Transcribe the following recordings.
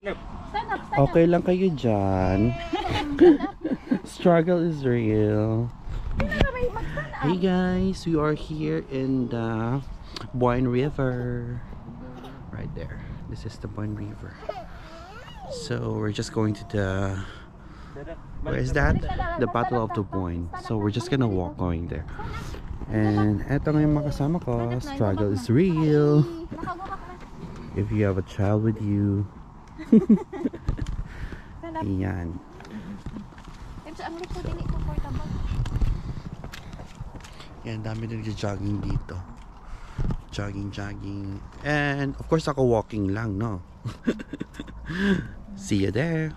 Stand up, stand Okay lang kayo dyan. Struggle is real. up. May mag-stand up. Hey guys, we are here in the Boyne River. Right there. This is the Boyne River. So we're just going to the where is that? The Battle of the Boyne. So we're just gonna walk going there. And eto nga yung mga kasama ko. Struggle is real. Nakagwa ka na. If you have a child with you, Stand up. yan. Tips, ang likod hindi comfortable. Yan, dami na jogging dito. Jogging, jogging. And, of course, ako walking lang, no? See you there.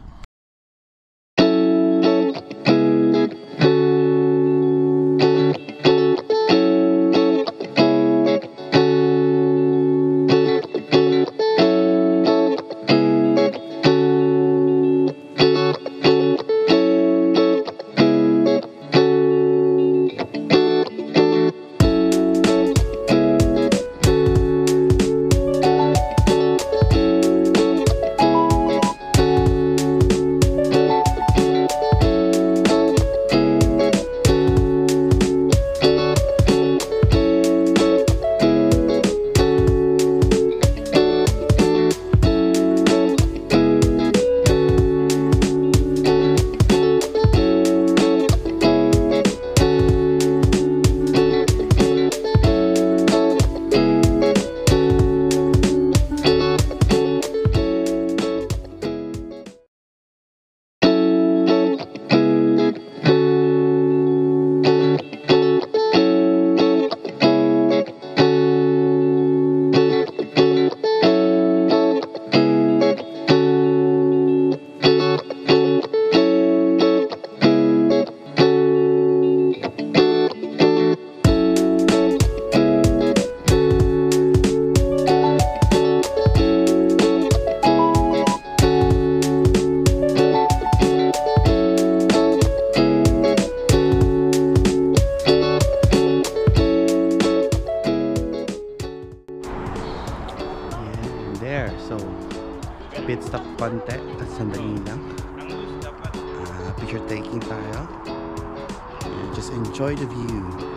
Enjoy the view.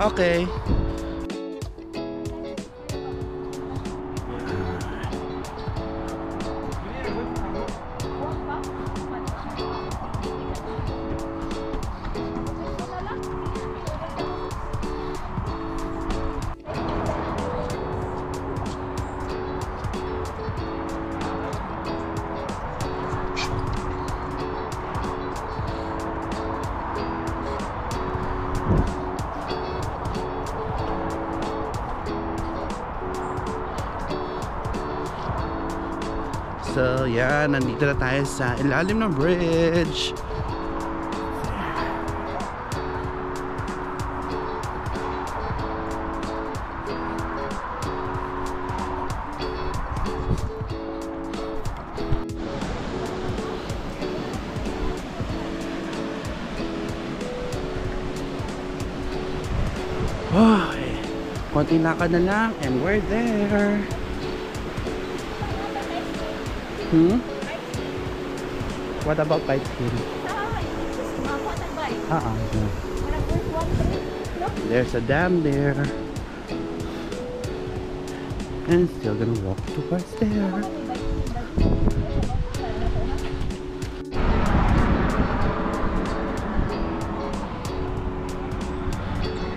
Okay. Nandito na tayo sa ilalim ng bridge. Oh, konting lakad na lang and we're there. Hmm? What about skin? Ah, ah. yeah. There's a dam there. And still gonna walk towards there.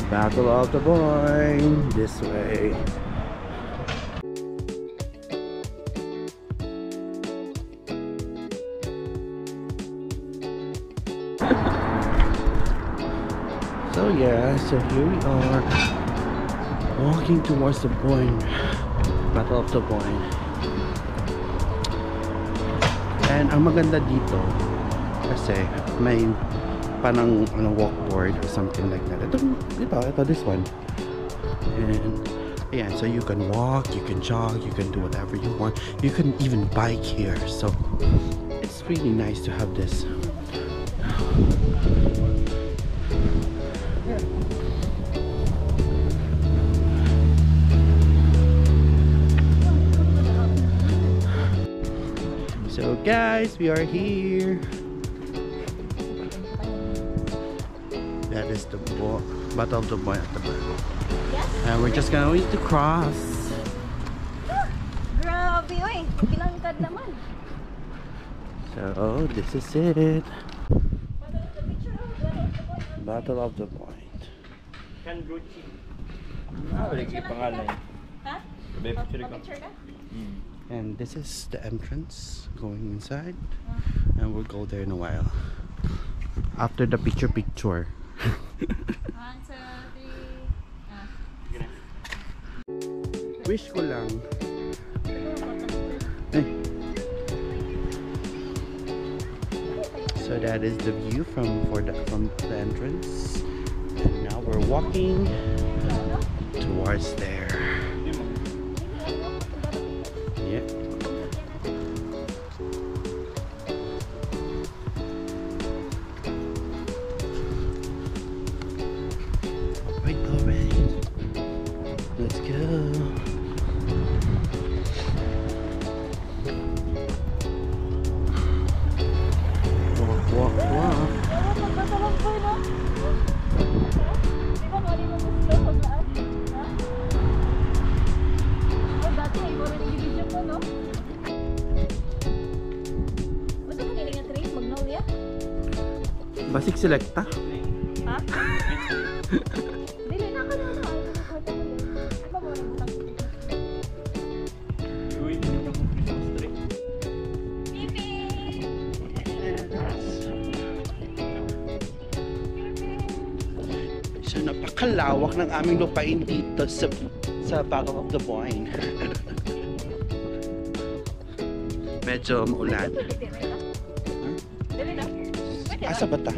Battle of the Boyne, this way. So here we are walking towards the point, Battle of the Boyne. And ang maganda dito kasi may parang ano, walkboard or something like that. Ito, ito, ito, this one. And ayan, so you can walk, you can jog, you can do whatever you want. You can even bike here. So it's really nice to have this. Guys, we are here. That is the bo- Battle of the Boyne at the back. Yes? And we're just going to cross. Grabe, oy. Bilangkad naman. So this is it. Battle of the Point. Kanruchi. Ah, wala kang pangalan. Ha? Sabi, picture ko. Picture ka? Hmm. And this is the entrance going inside. And we'll go there in a while. After the picture picture. One, two, three. Ah. Wish ko lang. So that is the view from for the from the entrance. And now we're walking towards there. Selecta. Ha? Dili na ka na, no? Ayaw ko na kwarta mo yun. Ano ba mo nabutang ko? Uy, hindi ka kung Christmas tree. Pipi! So napakalawak ng aming lupain dito sa sa Battle of the Boyne. Medyo maulan. Dili na. Pwede Asa ba ta?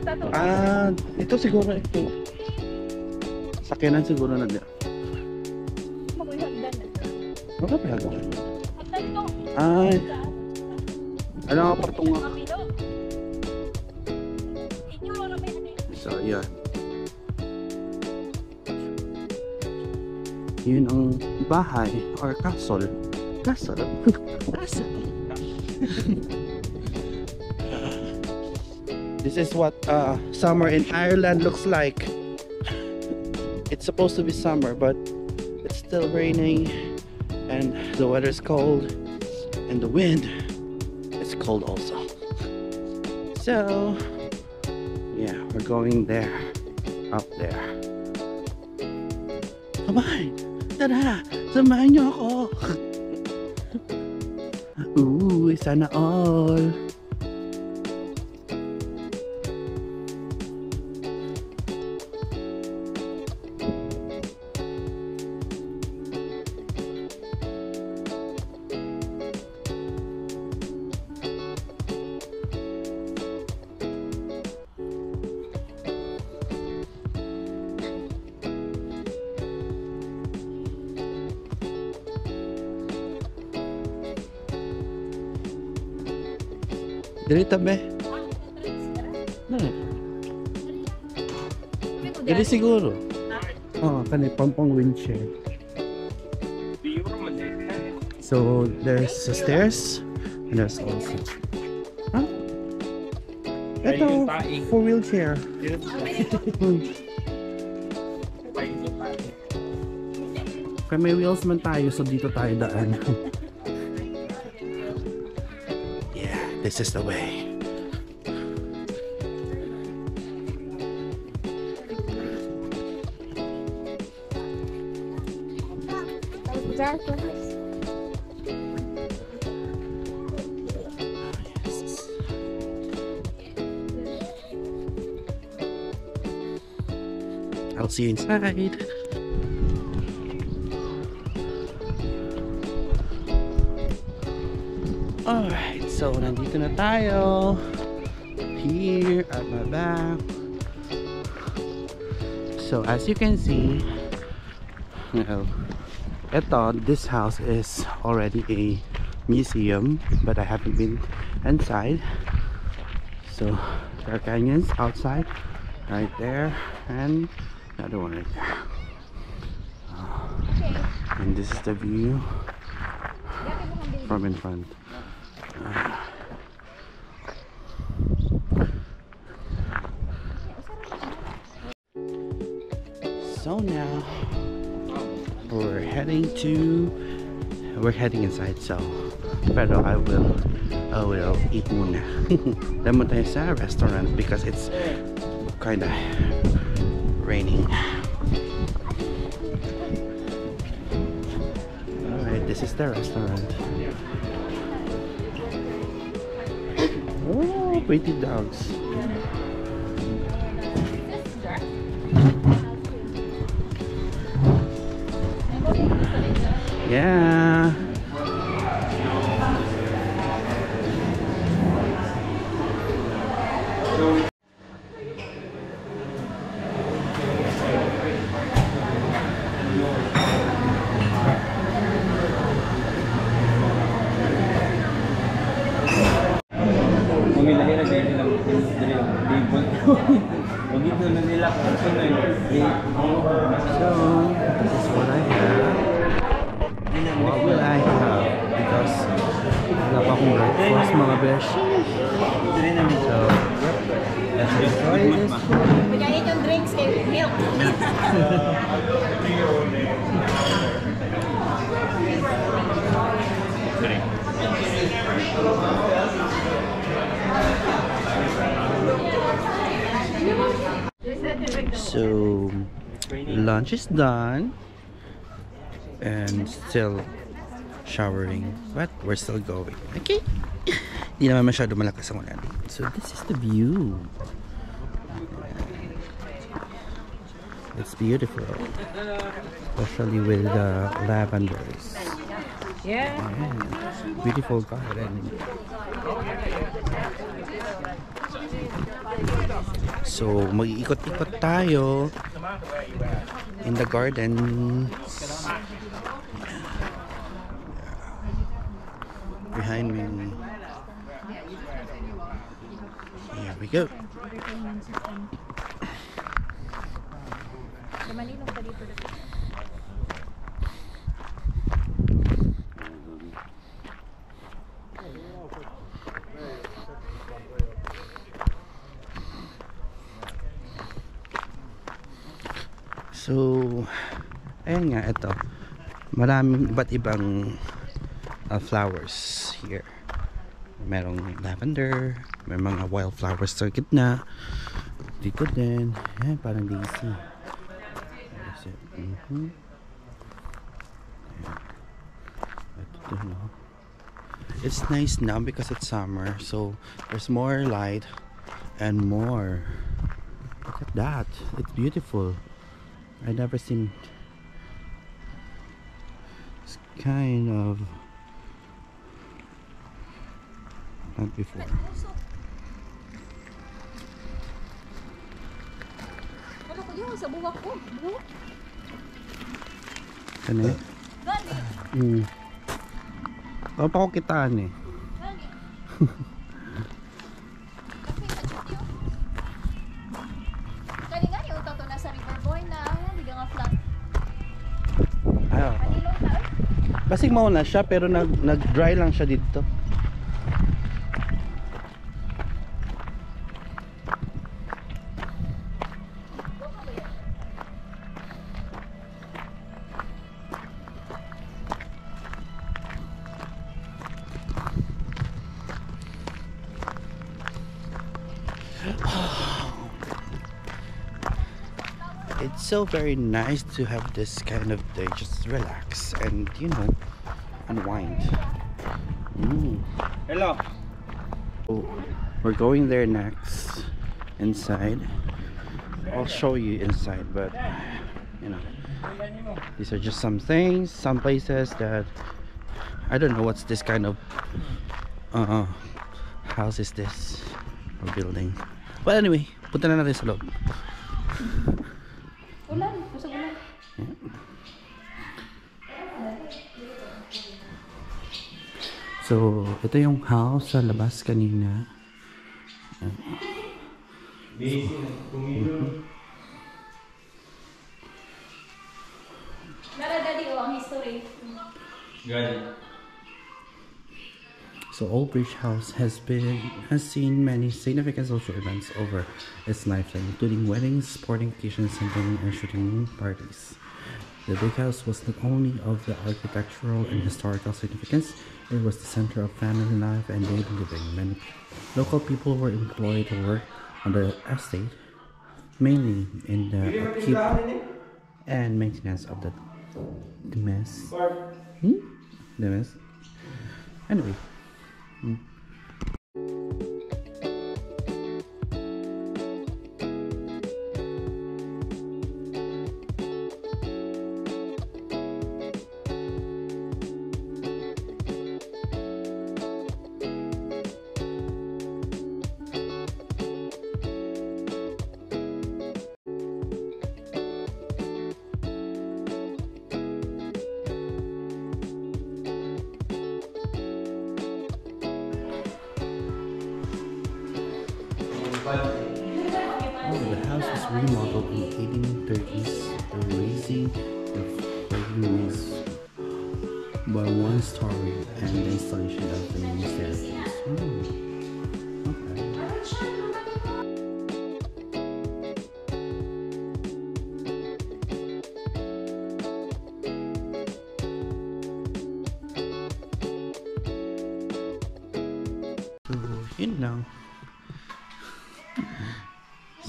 Tato. Ah, ito siguro ito. Sakyanan siguro na dito. Maguyagdan na. Makapayago. Hagdan ito. Ay, ano nga patunga. So, yan. Yun ang bahay or castle. Castle. castle. this is what uh, summer in Ireland looks like. It's supposed to be summer, but it's still raining, and the weather's cold, and the wind is cold also. So, yeah, we're going there. Up there. On! Tara! Samahan niyo ako! Ooh, sana all! Dili tabi. Dili. Dili siguro. Oh, kani pampang wheelchair. So there's the stairs and there's also. Huh? Ito, for wheelchair. Hmm. Kaya may wheels man tayo, so dito tayo daan. this is the way. I'll see you inside. Nandito na tayo. Here at my back. So as you can see, you know, this house is already a museum, but I haven't been inside. So there are canyons outside, right there, and another one right there. Uh, and this is the view from in front. So now. We're heading to we're heading inside so pero I will I will eat muna. Damo tayo sa restaurant because it's kinda raining. Alright, this is the restaurant. Oh, pretty dogs Yeah Pumilahi na dili lang dili lang table. Wag ito na nila kung ano yun. So, this is what I have. What will I have? Because wala pa mga besh. So, let's enjoy this yung drinks milk. So, lunch is done. And still showering. But we're still going. Okay? Hindi naman masyado malakas ang ulan. So, this is the view. It's beautiful. Especially with the lavenders. Yeah. Yeah. Beautiful garden. So, mag-iikot-ikot tayo in the garden. Behind me. Here we go. So, ayun nga, ito. Maraming iba't ibang uh, flowers here. Merong lavender, may mga wildflowers sa gitna. Dito din. Ayan, parang daisy. Ayan. Ito din, oh. It's nice now because it's summer, so there's more light and more. Look at that. It's beautiful. I never seen this kind of not before. Ano ko yun? Sa buwak ko. Buwak. Kani? Gani. Hmm. Ano pa ko kitaan eh. Gani. Kasi sa video. Gani nga yung tato na sa river boy na hindi ka nga flat. Ah, Manilong na eh. basig mo na siya pero nag nag-dry lang siya dito. So very nice to have this kind of day, just relax and you know, unwind. Mm. Hello. We're going there next, inside. I'll show you inside, but you know, these are just some things, some places that I don't know what's this kind of uh, house is this or building. But anyway, punta na natin. Ulan. Kusog ulan. So, ito yung house sa labas kanina. Naradali o ang history. Gani. So Oldbridge House has been has seen many significant social events over its lifetime, including weddings, sporting occasions, and shooting parties. The big house was not only of the architectural and historical significance, it was the center of family life and daily living. Many local people were employed to work on the estate, mainly in the upkeep and maintenance of the the mess. Hmm? The mess. Anyway. Mm. Oh, the house was remodeled in the 1830s, raising the frames by one story and the installation of the new staircase. Hmm. So, yun lang.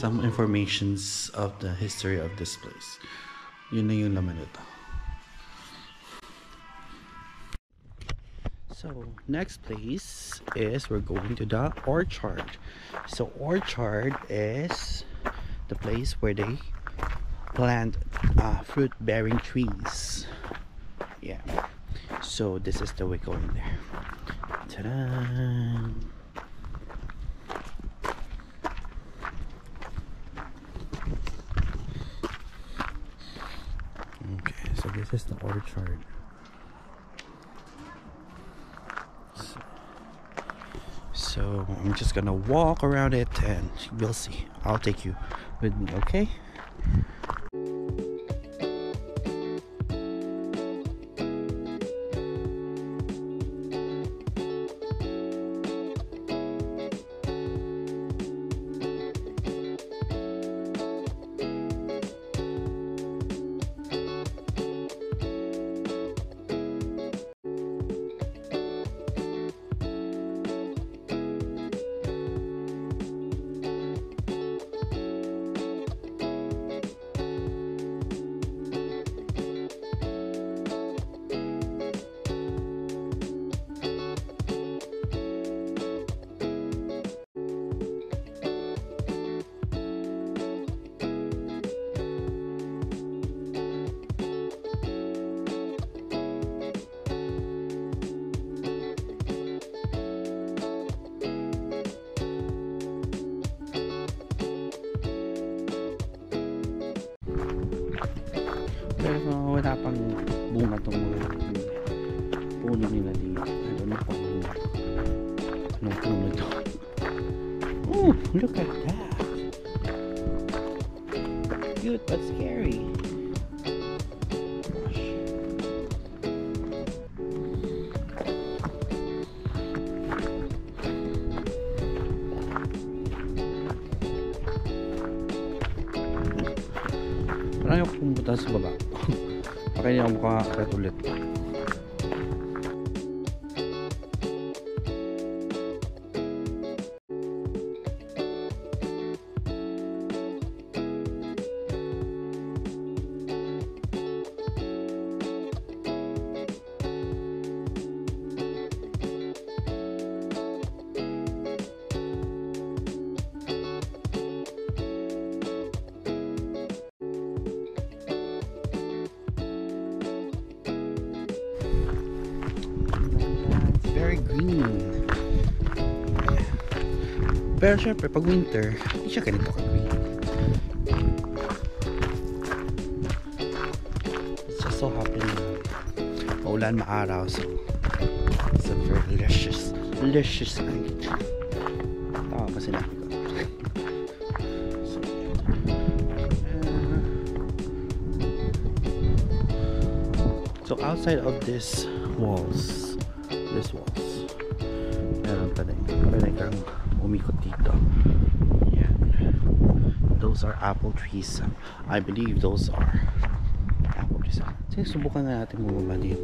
Some informations of the history of this place. Yun na yung laman nito. So, next place is we're going to the orchard. So, orchard is the place where they plant uh, fruit-bearing trees. Yeah. So, this is the way going there. Ta-da! Okay, so orchard. So, so I'm just gonna walk around it and we'll see. I'll take you with me, okay? Puno nila dito. I don't know kung anong puno to. Oh, look at that. Cute but scary. Parang yung pumunta sa baba. Pakanya ako makakakat ulit. Green. Pero syempre, pag winter, hindi siya ganito ka-green. It's just so happen na maulan, maaraw, so it's a very Delicious. Delicious. Ay. Tama sinabi ko. So, uh, so outside of this walls, this walls, pwede kang umikot dito. Yan. Those are apple trees. I believe those are apple trees. Sige, subukan na natin bumaba dito.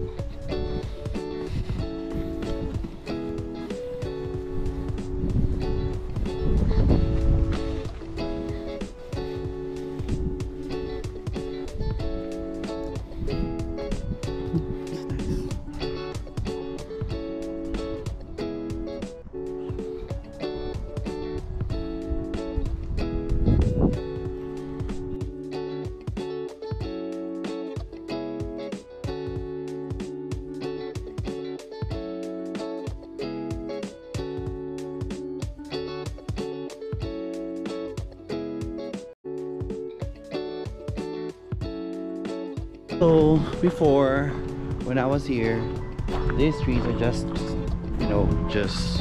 So before, when I was here, these trees are just, you know, just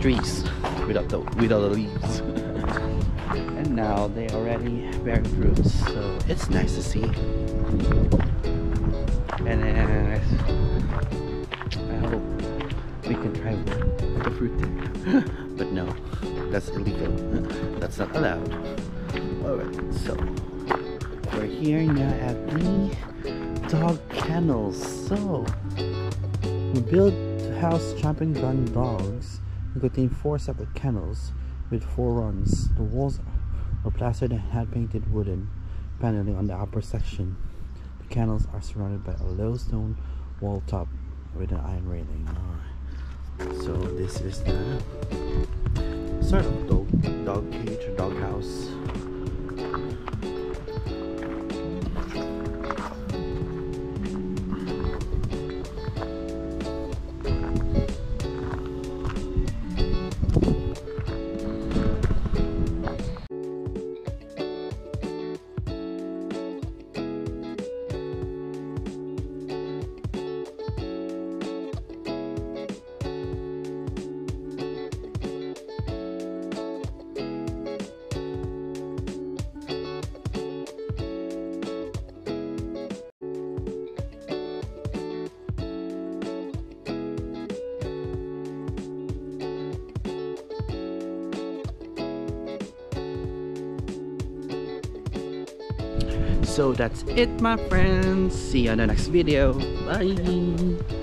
trees without the without the leaves. and now they already bearing fruits, so it's nice to see. And then I hope we can try the fruit but no, that's illegal. That's not allowed. Alright, so we're here now at the dog kennels. So we built house champion gun dogs. We contain four separate kennels with four runs. The walls are plastered and hand painted wooden paneling on the upper section. The kennels are surrounded by a low stone wall top with an iron railing. So this is the sort of dog dog cage or dog house. So that's it my friends. See you on the next video. Bye.